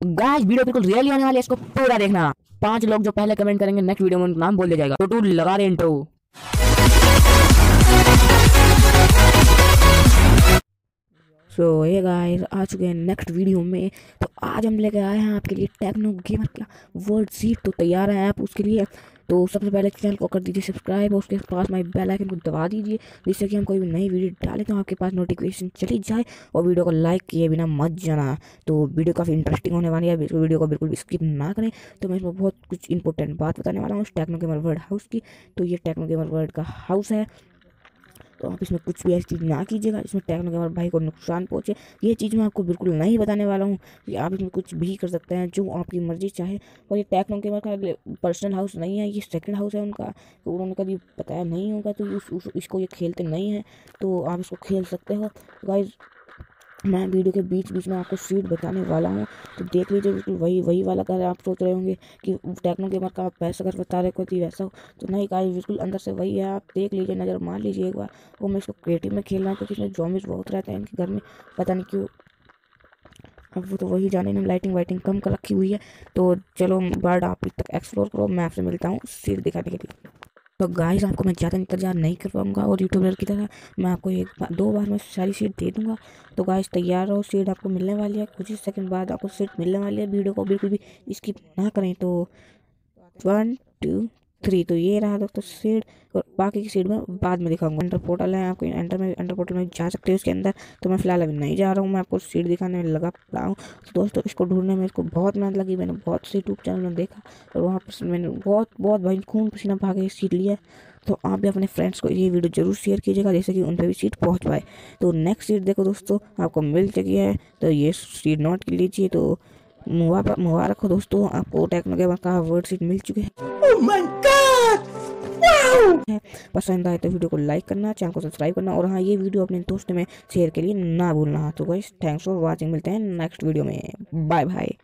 Guys video बिल्कुल really आने वाली है, इसको पूरा देखना। पाँच लोग जो पहले कमेंट करेंगे नेक्स्ट वीडियो में उनका नाम बोल दिया जाएगा। तो टू लगा रहे इंट्रो सो ये गाइस आ चुके हैं नेक्स्ट वीडियो में। तो आज हम लेके आए हैं आपके लिए टेक्नो गेमर का वर्ड सीट तो तैयार है आप उसके लिए। तो सबसे पहले चैनल को कर दीजिए सब्सक्राइब और उसके पास माई बेल आइकन को दबा दीजिए, जिससे कि हम कोई भी नई वीडियो डालें तो आपके पास नोटिफिकेशन चली जाए और वीडियो को लाइक किए बिना मत जाना। तो वीडियो काफ़ी इंटरेस्टिंग होने वाली है वीडियो को बिल्कुल स्किप ना करें। तो मैं इसमें बहुत कुछ इंपॉर्टेंट बात बताने वाला हूँ उस टेक्नो गेमर वर्ल्ड हाउस की। तो ये टेक्नो गेमर वर्ल्ड का हाउस है। तो आप इसमें कुछ भी ऐसी चीज़ ना कीजिएगा इसमें टेक्नो गेमर भाई को नुकसान पहुँचे। ये चीज़ मैं आपको बिल्कुल नहीं बताने वाला हूँ कि आप इसमें कुछ भी कर सकते हैं, जो आपकी मर्ज़ी चाहे। और ये टेक्नो गेमर का पर्सनल हाउस नहीं है, ये सेकेंड हाउस है उनका। तो उन्होंने कभी बताया नहीं होगा तो इसको ये खेलते नहीं हैं। तो आप इसको खेल सकते हो। गाइज़ मैं वीडियो के बीच बीच में आपको सीट बताने वाला हूँ। तो देख लीजिए, बिल्कुल वही वही वाला कर आप सोच रहे होंगे कि टेक्नो गेमर का आप पैसा अगर बता रहे, कोई वैसा हो तो नहीं कहा बिल्कुल अंदर से वही है। आप देख लीजिए, नज़र मार लीजिए एक बार। वो मैं इसको क्रिएटिव में खेल रहा हूँ, क्योंकि जॉमिस बहुत रहता है इनके घर में, पता नहीं क्यों। अब वो तो वही जाने ने लाइटिंग वाइटिंग कम कर रखी हुई है। तो चलो बर्ड आप तक एक्सप्लोर करो, मैं आपसे मिलता हूँ सीट दिखाने के लिए। तो गाइस आपको मैं ज़्यादा इंतज़ार नहीं कर पाऊँगा और यूट्यूबर की तरह मैं आपको एक बार दो बार में सारी सीट दे दूँगा। तो गाइस तैयार रहो सीट आपको मिलने वाली है। कुछ ही सेकंड बाद आपको सीट मिलने वाली है। वीडियो को बिल्कुल भी स्किप ना करें तो वन टू थ्री तो ये रहा दोस्तों सीट और बाकी की सीट में बाद में दिखाऊँगा। एंटर पोर्टल है, आपको एंटर में एंटर पोर्टल में जा सकते हो उसके अंदर। तो मैं फ़िलहाल अभी नहीं जा रहा हूँ, मैं आपको सीट दिखाने में लगा पड़ा हूँ। तो दोस्तों, इसको ढूँढने में इसको बहुत मेहनत लगी, मैंने बहुत से यूट्यूब चैनल में देखा और वहाँ पर मैंने बहुत बहुत भाई खून पसीना भागे सीट लिया तो आप भी अपने फ्रेंड्स को ये वीडियो ज़रूर शेयर कीजिएगा, जैसे कि उन पर भी सीट पहुँच पाए। तो नेक्स्ट सीट देखो दोस्तों, आपको मिल चुकी है। तो ये सीट नोट लीजिए तो मुबारक हो दोस्तों, आपको टेक्नो का वर्ड सीट मिल चुकी हैं। माय गॉड पसंद आए तो वीडियो को लाइक करना चैनल को सब्सक्राइब करना और हाँ ये वीडियो अपने दोस्तों में शेयर के लिए ना भूलना। तो गाइस थैंक्स फॉर वाचिंग मिलते हैं नेक्स्ट वीडियो में। Bye bye